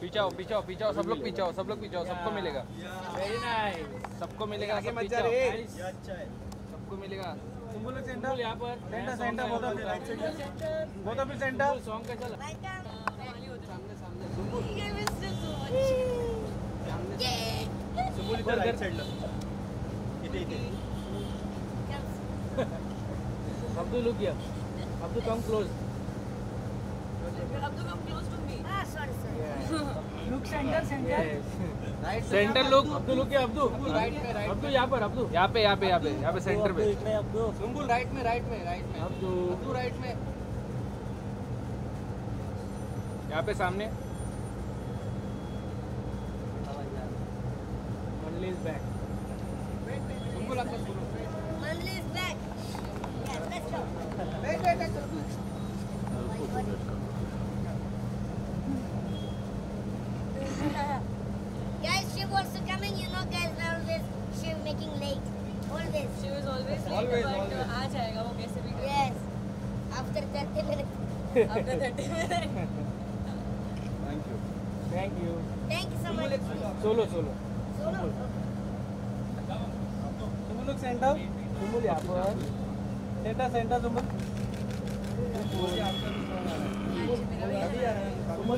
पीछाओ पीछाओ पीछाओ सब लोग पीछाओ सब लोग पीछाओ सबको मिलेगा। वेरी नाइस सबको मिलेगा सब मज़ा पीछाओ। रे सबको मिलेगा। सुम्बुल सेंटर यहाँ पर। Center center side both of center song कैसा लगा? सुम्बुल इधर राइट साइड इथे इथे Abdul look here Abdul come close Look center, center. Center लोग अब्दुल लुक में राइट अब्दुल यहाँ पर अब्दुल। यहाँ पे यहाँ पे यहाँ पे यहाँ पे सेंटर पे। अब्दुल राइट में राइट में राइट में अब्दुल। अब्दू राइट में। यहाँ पे सामने। is back. सुम्बुल आपका सुनो Guys, she was coming, you know, guys, always she making late. Always. She was always late, Always, but always. आ जाएगा वो कैसे भी करके। Yes. After 30 minutes. After 30 minutes. Thank you. Thank you. Thank you so much. Solo solo. Solo. Sumbul look center Sumbul यहाँ पर centre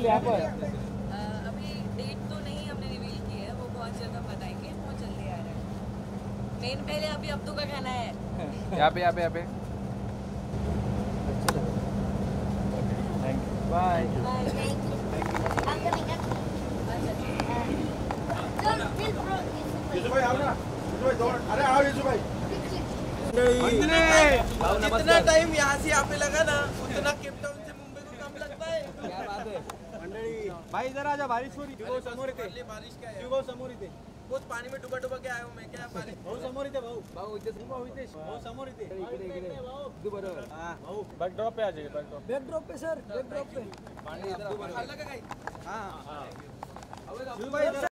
यहाँ पर अ, अभी डेट तो नहीं हमने रिवील की है वो बहुत जल्द हम बताएँगे बहुत जल्दी आ रहा है मेन पहले अभी अब्दू का खाना है। यहाँ पे यहाँ पे यहाँ पे। बाय अरे आओ यीशु भाई जितना टाइम यहाँ से यहाँ पे लगा ना उतना केप टाउन से मुंबई को कम लगता है क्या बात है। मंडळी भाई जरा आजा बारिश हो रही। समोर येते बारिश है। समोर येते बहुत पानी में डुबा डुबा के आयो मैं क्या बारिश भाऊ समोर इथे भाऊ। भाऊ इथे भाऊ इथे भाऊ समोर इथे इकडे इकडे बरोबर हाँ। भाऊ। बॅकड्रॉप पे आ जाइए बॅकड्रॉप Backdrop पे sir, backdrop पे. अलग है हाँ। हाँ। अबे भाई इधर